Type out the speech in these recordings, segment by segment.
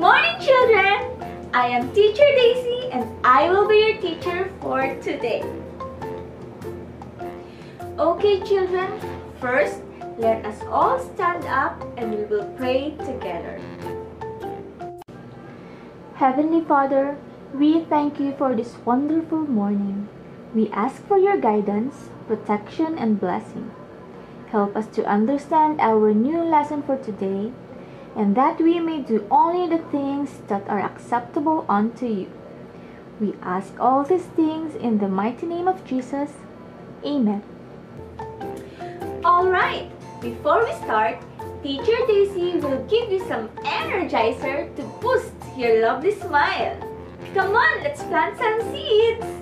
Morning, children! I am Teacher Daisy and I will be your teacher for today. Okay, children, first let us all stand up and we will pray together. Heavenly Father, we thank you for this wonderful morning. We ask for your guidance, protection, and blessing. Help us to understand our new lesson for today and that we may do only the things that are acceptable unto you. We ask all these things in the mighty name of Jesus. Amen. Alright, before we start, Teacher Daisy will give you some energizer to boost your lovely smile. Come on, let's plant some seeds!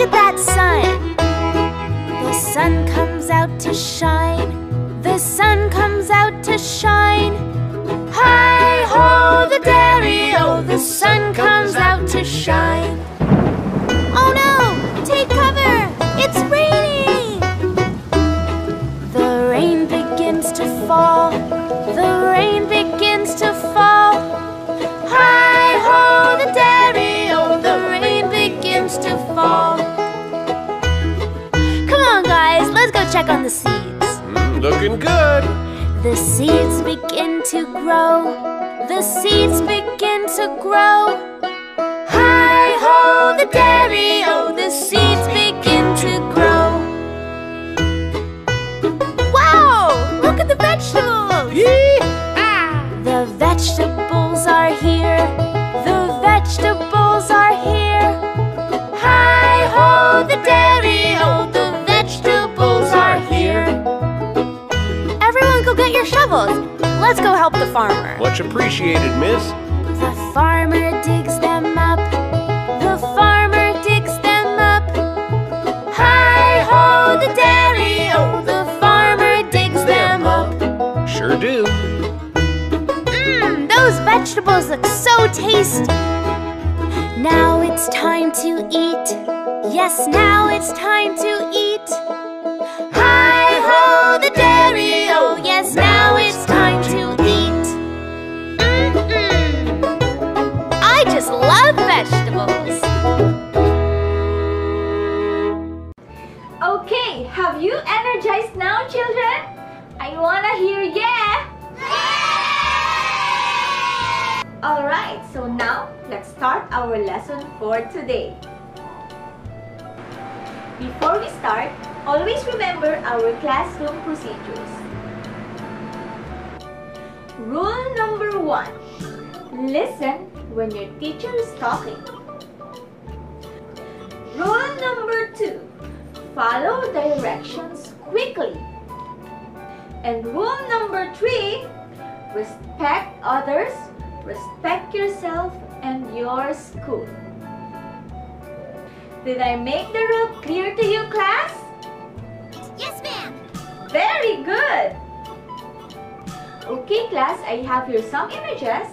Look at that sun. The sun comes out to shine. The sun comes out to shine. Hi ho, the dairy o. The sun comes out to shine. The seeds begin to grow. The seeds begin to grow dairy, oh, the seeds shovels. Let's go help the farmer. Much appreciated, miss. The farmer digs them up. The farmer digs them up. Hi ho, the daddy. Oh, the farmer digs them up. Sure do. Mmm, those vegetables look so tasty. Now it's time to eat. Yes, now it's time to eat. Before we start, always remember our classroom procedures. Rule number one, listen when your teacher is talking. Rule number two, follow directions quickly. And rule number three, respect others Respect yourself and your school. Did I make the rule clear to you, class? Yes, ma'am. Very good. Okay, class, I have here some images.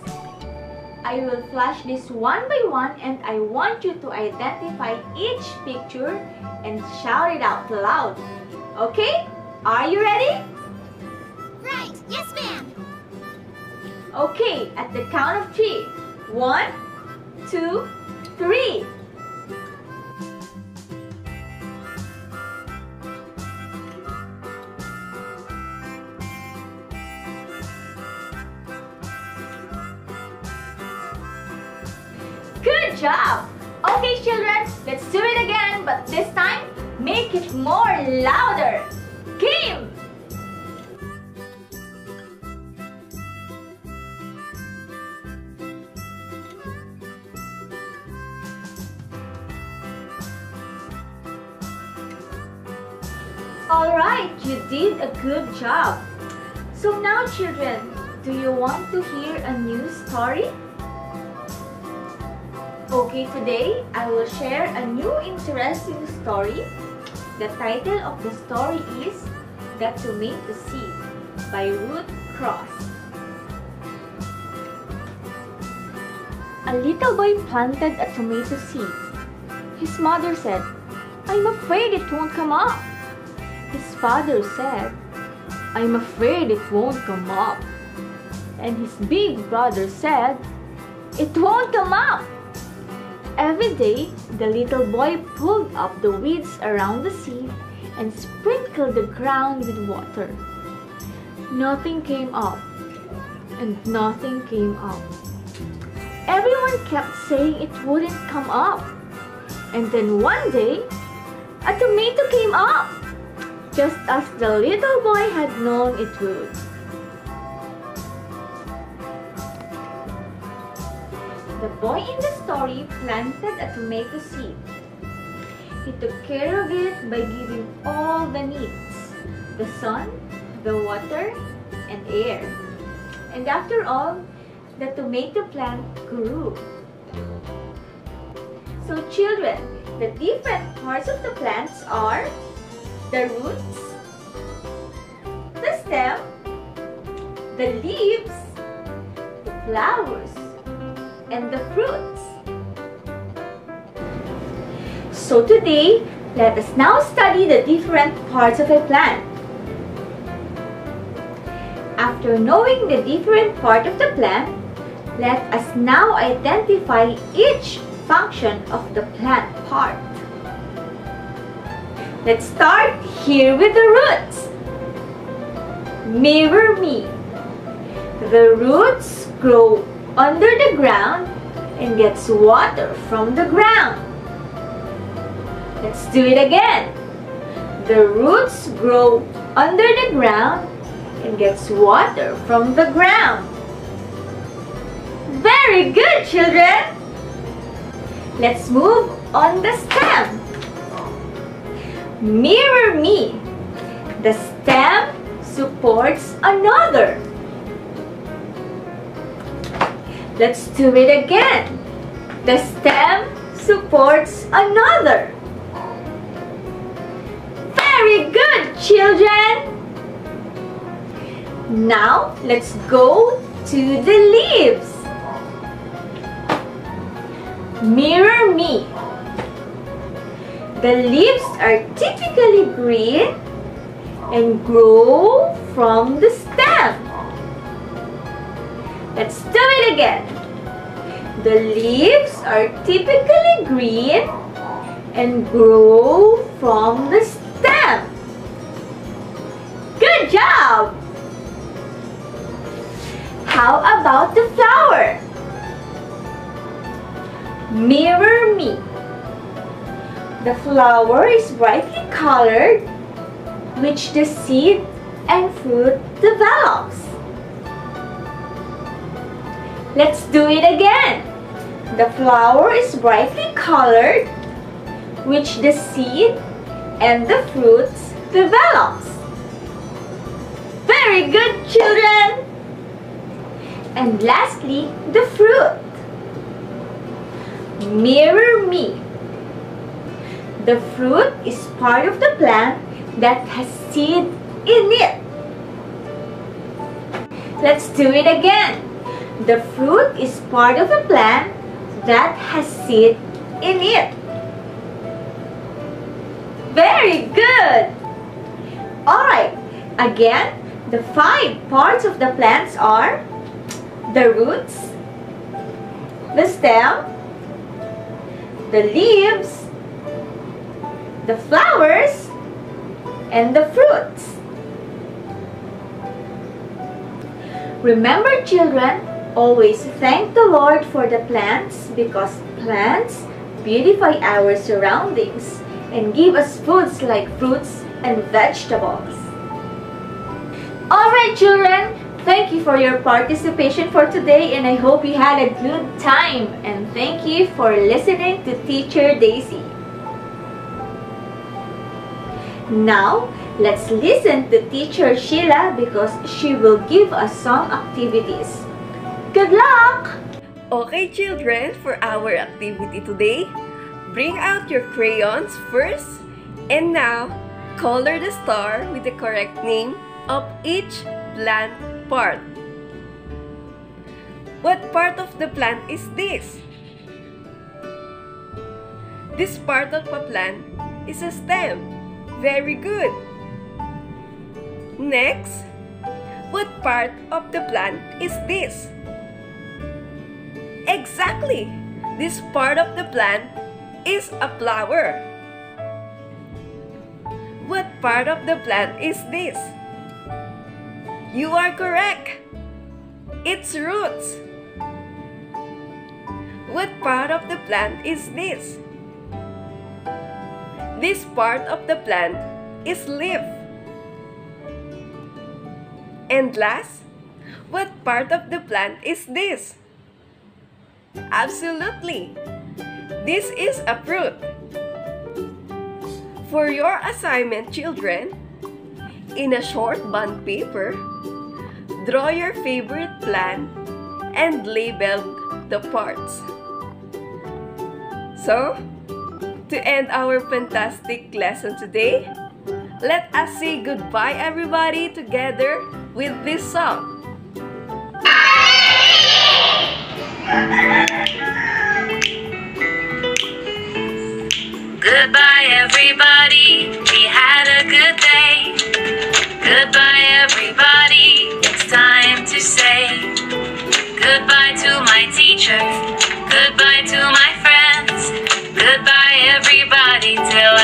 I will flash this one by one and I want you to identify each picture and shout it out loud. Okay? Are you ready? Right. Yes, ma'am. Okay, at the count of three. One, two, three. More louder. Kim! Alright, you did a good job. So now children, do you want to hear a new story? Okay, today I will share a new interesting story. The title of the story is The Tomato Seed by Ruth Krauss. A little boy planted a tomato seed. His mother said, I'm afraid it won't come up. His father said, I'm afraid it won't come up. And his big brother said, It won't come up. Every day, the little boy pulled up the weeds around the seed and sprinkled the ground with water. Nothing came up, and nothing came up. Everyone kept saying it wouldn't come up. And then one day, a tomato came up, just as the little boy had known it would. The boy in the story planted a tomato seed. He took care of it by giving all the needs the sun, the water, and air. And after all, the tomato plant grew. So, children, the different parts of the plants are the roots, the stem, the leaves, the flowers, and the fruits. So today, let us now study the different parts of a plant. After knowing the different part of the plant, let us now identify each function of the plant part. Let's start here with the roots. Mirror me. The roots grow under the ground and gets water from the ground. Let's do it again. The roots grow under the ground and gets water from the ground. Very good, children. Let's move on the stem. Mirror me. The stem supports another. Let's do it again. The stem supports another. Very good, children. Now, let's go to the leaves. Mirror me. The leaves are typically green and grow from the stem. Let's do it again. The leaves are typically green and grow from the stem. Good job! How about the flower? Mirror me. The flower is brightly colored, which the seed and fruit develops. Let's do it again. The flower is brightly colored, which the seed and the fruits develops. Very good, children! And lastly, the fruit. Mirror me. The fruit is part of the plant that has seed in it. Let's do it again. The fruit is part of a plant that has seed in it. Very good. Alright, again, the five parts of the plants are the roots, the stem, the leaves, the flowers, and the fruits. Remember children, always thank the Lord for the plants because plants beautify our surroundings and give us foods like fruits and vegetables. Alright children, thank you for your participation for today and I hope you had a good time and thank you for listening to Teacher Daisy. Now, let's listen to Teacher Sheila because she will give us some activities. Good luck! Okay, children, for our activity today, bring out your crayons first and now color the star with the correct name of each plant part. What part of the plant is this? This part of a plant is a stem. Very good. Next, what part of the plant is this? Exactly! This part of the plant is a flower. What part of the plant is this? You are correct! Its roots. What part of the plant is this? This part of the plant is leaf. And last, what part of the plant is this? Absolutely! This is a fruit. For your assignment, children, in a short bond paper, draw your favorite plant and label the parts. So, to end our fantastic lesson today, let us say goodbye everybody together with this song.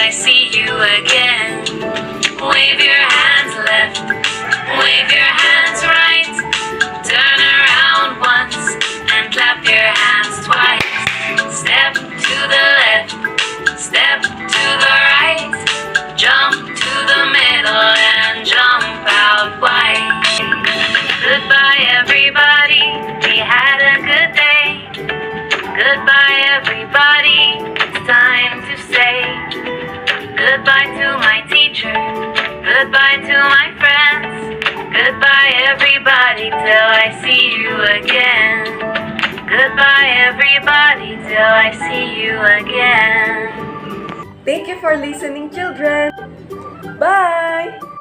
I see you again. Wave your hands left. Wave your hands right. Turn around once and clap your hands twice. Step to the left. Step to the right, jump to the middle and jump out wide. Goodbye, everybody. We had a good day. Goodbye, everybody. My friends. Goodbye, everybody, till I see you again. Goodbye, everybody, till I see you again. Thank you for listening, children. Bye!